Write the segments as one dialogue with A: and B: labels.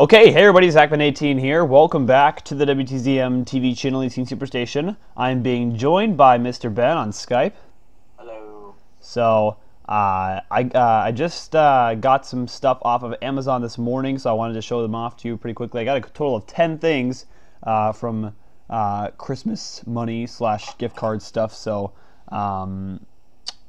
A: Okay, hey everybody, Zachman18 here. Welcome back to the WTZM TV channel 18 Superstation. I'm being joined by Mr. Ben on Skype.
B: Hello.
A: So, uh, I, uh, I just uh, got some stuff off of Amazon this morning, so I wanted to show them off to you pretty quickly. I got a total of 10 things uh, from uh, Christmas money slash gift card stuff, so um,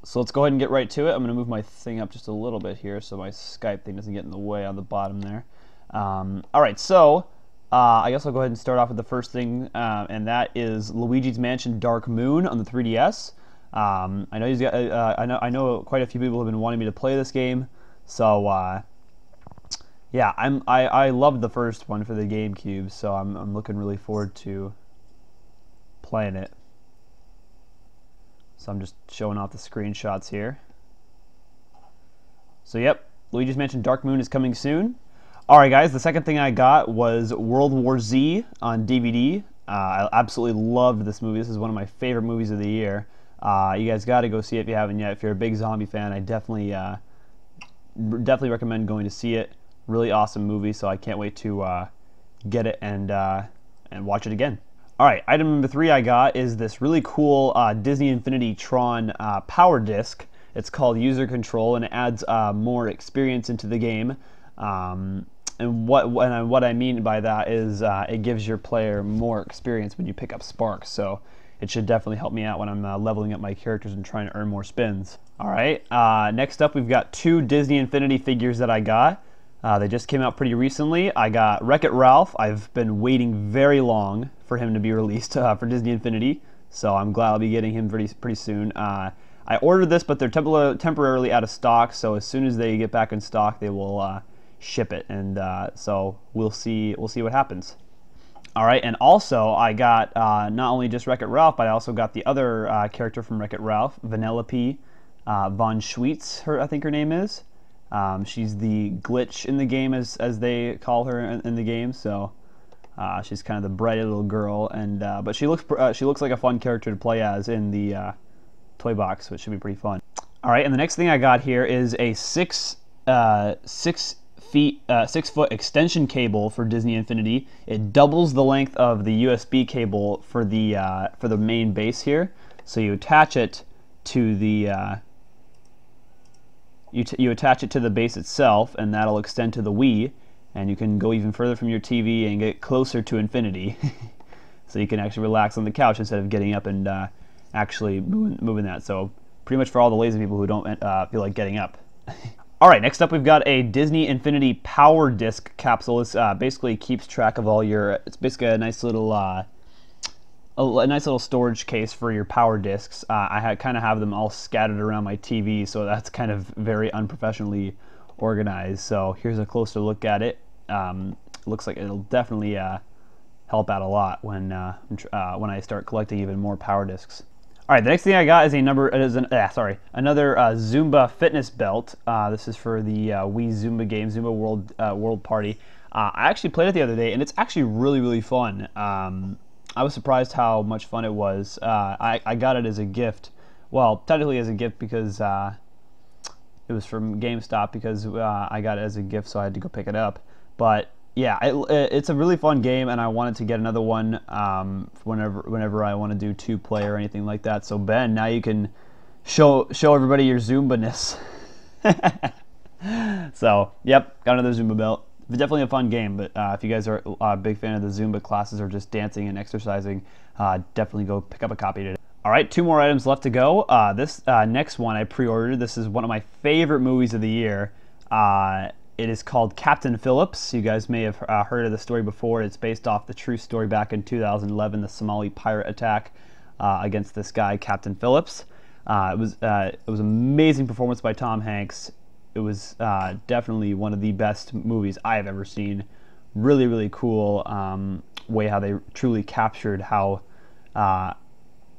A: so let's go ahead and get right to it. I'm going to move my thing up just a little bit here so my Skype thing doesn't get in the way on the bottom there. Um, all right, so uh, I guess I'll go ahead and start off with the first thing, uh, and that is Luigi's Mansion Dark Moon on the 3DS. Um, I know he's got. Uh, I know. I know quite a few people have been wanting me to play this game, so uh, yeah, I'm. I I loved the first one for the GameCube, so I'm I'm looking really forward to playing it. So I'm just showing off the screenshots here. So yep, Luigi's Mansion Dark Moon is coming soon. Alright guys, the second thing I got was World War Z on DVD. Uh, I absolutely loved this movie. This is one of my favorite movies of the year. Uh, you guys got to go see it if you haven't yet. If you're a big zombie fan, I definitely uh, definitely recommend going to see it. Really awesome movie, so I can't wait to uh, get it and uh, and watch it again. All right, item number three I got is this really cool uh, Disney Infinity Tron power disc. It's called User Control and it adds more experience into the game. Um, and what what, what I mean by that is uh, it gives your player more experience when you pick up sparks. So it should definitely help me out when I'm uh, leveling up my characters and trying to earn more spins. All right. Uh, next up, we've got two Disney Infinity figures that I got. Uh, they just came out pretty recently. I got Wreck-It Ralph. I've been waiting very long for him to be released uh, for Disney Infinity, so I'm glad I'll be getting him pretty pretty soon. Uh, I ordered this, but they're temp temporarily out of stock. So as soon as they get back in stock, they will ship it, and uh, so we'll see we'll see what happens. All right, and also I got uh, not only just Wreck-It Ralph, but I also got the other uh, character from Wreck-It Ralph, Vanellope uh, von Schweetz, her I think her name is. Um, she's the glitch in the game, as as they call her in, in the game. So uh, she's kind of the bright little girl, and uh, but she looks she looks like a fun character to play as in the toy box, which should be pretty fun. All right, and the next thing I got here is a six six feet, uh, six foot extension cable for Disney Infinity. It doubles the length of the USB cable for the uh, for the main base here. So you attach it to the uh, you you attach it to the base itself, and that'll extend to the Wii, and you can go even further from your TV and get closer to infinity. so you can actually relax on the couch instead of getting up and uh, actually moving, moving that. So pretty much for all the lazy people who don't uh, feel like getting up. All right, next up we've got a Disney Infinity Power Disc capsule. This uh, basically keeps track of all your. It's basically a nice little, uh, a, a, nice little storage case for your power discs. Uh, I kind of have them all scattered around my TV, so that's kind of very unprofessionally organized. So here's a closer look at it. Um, looks like it'll definitely uh, help out a lot when uh, uh, when I start collecting even more power discs. All right, the next thing I got is a number is an ah, sorry another uh, Zumba fitness belt. Uh, this is for the uh, Wii Zumba game, Zumba World uh, World Party. Uh, I actually played it the other day, and it's actually really really fun. Um, I was surprised how much fun it was. Uh, I I got it as a gift. Well, technically as a gift because it was from GameStop because I got it as a gift, so I had to go pick it up. But yeah, it, it's a really fun game, and I wanted to get another one um, whenever whenever I want to do two play or anything like that. So Ben, now you can show show everybody your Zumba-ness. so yep, got another Zumba belt. Definitely a fun game, but uh, if you guys are a big fan of the Zumba classes or just dancing and exercising, uh, definitely go pick up a copy today. All right, two more items left to go. Uh, this uh, next one I pre-ordered. This is one of my favorite movies of the year. It is called Captain Phillips. You guys may have uh, heard of the story before. It's based off the true story back in 2011, the Somali pirate attack uh, against this guy, Captain Phillips. Uh, it was uh, it was amazing performance by Tom Hanks. It was uh, definitely one of the best movies I have ever seen. Really, really cool um, way how they truly captured how uh,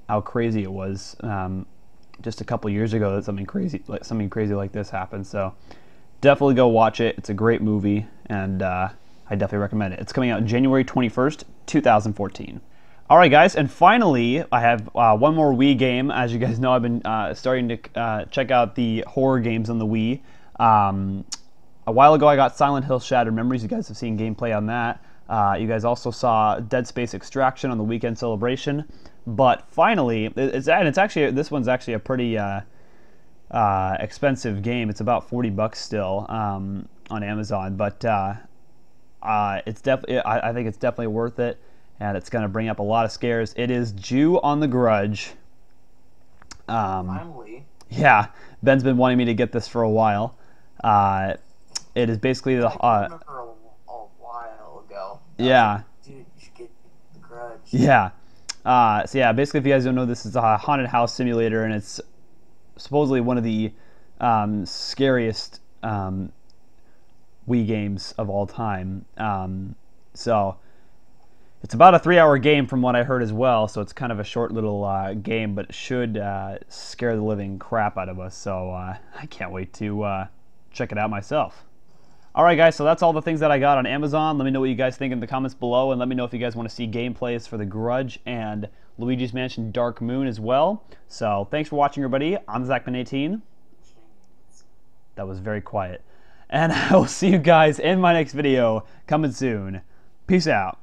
A: how crazy it was. Um, just a couple years ago, that something crazy like something crazy like this happened. So definitely go watch it. It's a great movie, and uh, I definitely recommend it. It's coming out January 21st, 2014. All right, guys, and finally, I have uh, one more Wii game. As you guys know, I've been uh, starting to uh, check out the horror games on the Wii. Um, a while ago, I got Silent Hill Shattered Memories. You guys have seen gameplay on that. Uh, you guys also saw Dead Space Extraction on the weekend celebration. But finally, it's and it's actually this one's actually a pretty uh, expensive game. It's about forty bucks still um, on Amazon, but uh, uh, it's definitely I, I, think it's definitely worth it, and it's going to bring up a lot of scares. It is Ju-On the Grudge.
B: Um, Finally.
A: Yeah, Ben's been wanting me to get this for a while. Uh, it is basically the.
B: Uh, a, a, while ago.
A: Yeah.
B: Dude, you should get the Grudge.
A: Yeah. Uh, so yeah, basically, if you guys don't know, this is a haunted house simulator, and it's supposedly one of the um, scariest um, Wii games of all time. Um, so it's about a three-hour game from what I heard as well. So it's kind of a short little uh, game, but it should uh, scare the living crap out of us. So uh, I can't wait to uh, check it out myself. Alright guys, so that's all the things that I got on Amazon. Let me know what you guys think in the comments below, and let me know if you guys want to see gameplays for The Grudge and Luigi's Mansion Dark Moon as well. So, thanks for watching everybody. I'm Zachman18. That was very quiet. And I will see you guys in my next video, coming soon. Peace out.